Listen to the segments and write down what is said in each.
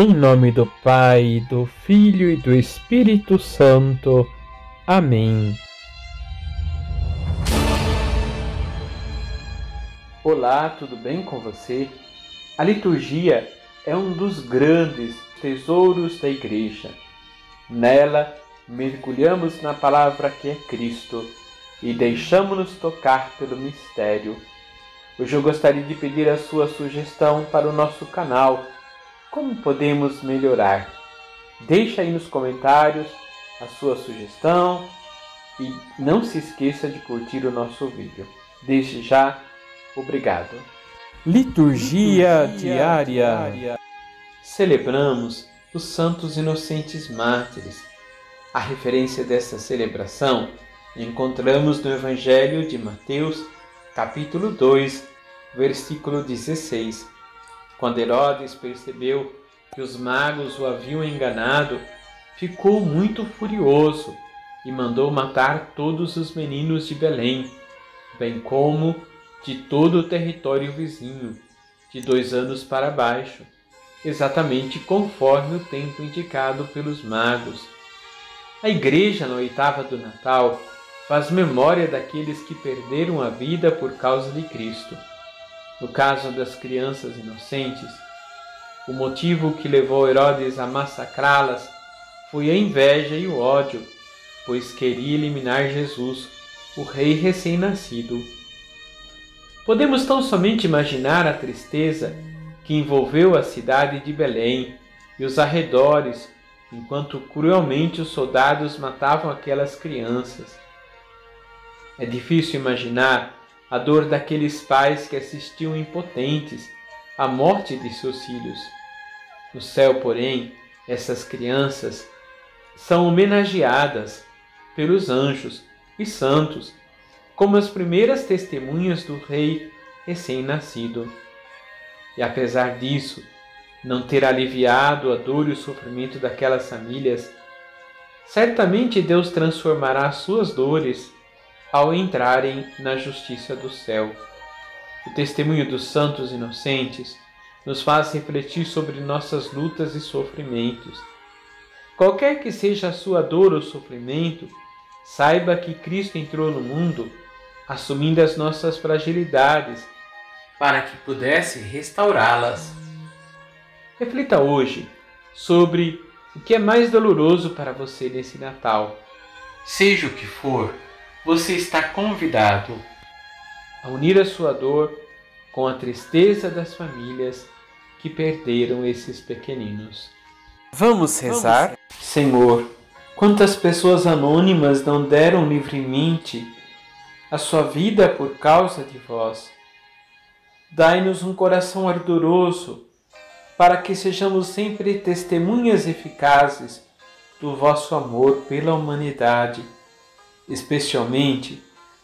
Em nome do Pai, do Filho e do Espírito Santo. Amém. Olá, tudo bem com você? A liturgia é um dos grandes tesouros da Igreja. Nela, mergulhamos na palavra que é Cristo e deixamos-nos tocar pelo mistério. Hoje eu gostaria de pedir a sua sugestão para o nosso canal. Como podemos melhorar? Deixe aí nos comentários a sua sugestão e não se esqueça de curtir o nosso vídeo. Desde já, obrigado. Liturgia, Liturgia diária. diária. Celebramos os santos inocentes mártires. A referência desta celebração encontramos no Evangelho de Mateus, capítulo 2, versículo 16. Quando Herodes percebeu que os magos o haviam enganado, ficou muito furioso e mandou matar todos os meninos de Belém, bem como de todo o território vizinho, de dois anos para baixo, exatamente conforme o tempo indicado pelos magos. A igreja, na oitava do Natal, faz memória daqueles que perderam a vida por causa de Cristo. No caso das crianças inocentes, o motivo que levou Herodes a massacrá-las foi a inveja e o ódio, pois queria eliminar Jesus, o rei recém-nascido. Podemos tão somente imaginar a tristeza que envolveu a cidade de Belém e os arredores, enquanto cruelmente os soldados matavam aquelas crianças. É difícil imaginar a dor daqueles pais que assistiam impotentes à morte de seus filhos. No céu, porém, essas crianças são homenageadas pelos anjos e santos como as primeiras testemunhas do Rei recém-nascido. E apesar disso, não ter aliviado a dor e o sofrimento daquelas famílias, certamente Deus transformará suas dores ao entrarem na justiça do céu. O testemunho dos santos inocentes nos faz refletir sobre nossas lutas e sofrimentos. Qualquer que seja a sua dor ou sofrimento, saiba que Cristo entrou no mundo assumindo as nossas fragilidades para que pudesse restaurá-las. Reflita hoje sobre o que é mais doloroso para você nesse Natal. Seja o que for, você está convidado a unir a sua dor com a tristeza das famílias que perderam esses pequeninos. Vamos rezar? Senhor, quantas pessoas anônimas não deram livremente a sua vida por causa de vós? Dai-nos um coração ardoroso, para que sejamos sempre testemunhas eficazes do vosso amor pela humanidade, especialmente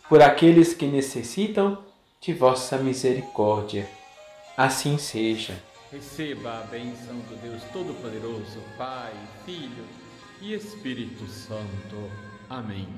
por aqueles que necessitam de vossa misericórdia. Assim seja. Receba a benção do Deus Todo-Poderoso, Pai, Filho e Espírito Santo. Amém.